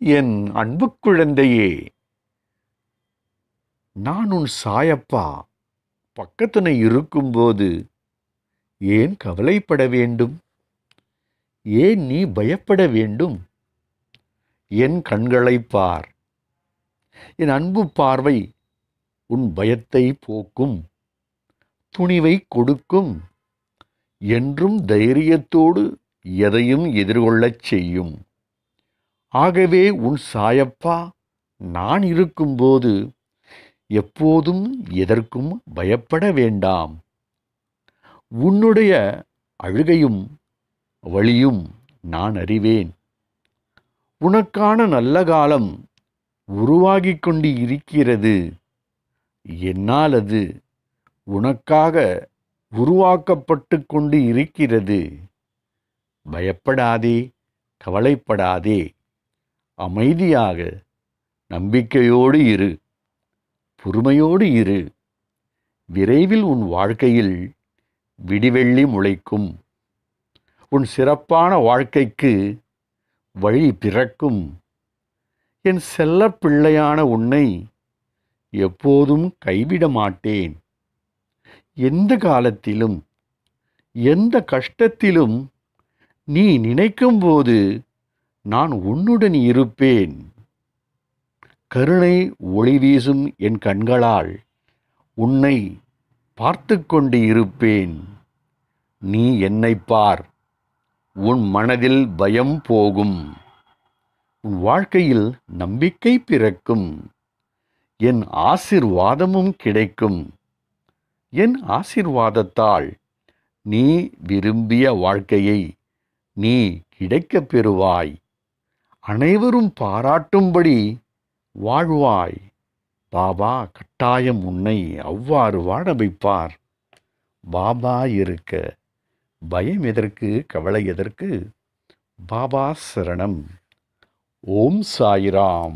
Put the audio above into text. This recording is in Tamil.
என் அன்பு குழந்தையே நான் உன் சாயப்பா. பக்கத்துணை இருக்கும்போது ஏன் கவலைப்பட வேண்டும்? ஏன் நீ பயப்பட வேண்டும்? என் கண்களைப் பார். என் அன்பு பார்வை உன் பயத்தை போக்கும். துணிவை கொடுக்கும். என்றும் தைரியத்தோடு எதையும் எதிர்கொள்ளச் செய்யும். ஆகவே உன் சாயப்பா நான் இருக்கும்போது எப்போதும் எதற்கும் பயப்பட வேண்டாம். உன்னுடைய அழுகையும் வழியும் நான் அறிவேன். உனக்கான நல்ல காலம் உருவாகி கொண்டு இருக்கிறது என்னால் அது உனக்காக உருவாக்கப்பட்டு கொண்டு இருக்கிறது பயப்படாதே கவலைப்படாதே. அமைதியாக நம்பிக்கையோடு இரு. பொறுமையோடு இரு. விரைவில் உன் வாழ்க்கையில் விடிவெள்ளி முளைக்கும். உன் சிறப்பான வாழ்க்கைக்கு வழி பிறக்கும். என் செல்ல பிள்ளையான உன்னை எப்போதும் கைவிட மாட்டேன். எந்த காலத்திலும் எந்த கஷ்டத்திலும் நீ நினைக்கும்போது நான் உன்னுடன் இருப்பேன். கருணை ஒளி வீசும் என் கண்களால் உன்னை பார்த்து கொண்டு இருப்பேன். நீ என்னை பார் உன் மனதில் பயம் போகும். உன் வாழ்க்கையில் நம்பிக்கை பிறக்கும். என் ஆசிர்வாதமும் கிடைக்கும். என் ஆசிர்வாதத்தால் நீ விரும்பிய வாழ்க்கையை நீ கிடைக்கப் பெறுவாய். அனைவரும் பாராட்டும்படி வாழ்வாய். பாபா கட்டாயம் உன்னை அவ்வாறு வாழ வைப்பார். பாபா இருக்க. பயம் எதற்கு? கவலை எதற்கு? பாபா சரணம். ஓம் சாயிராம்.